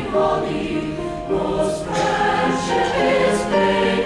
holy, most precious baby.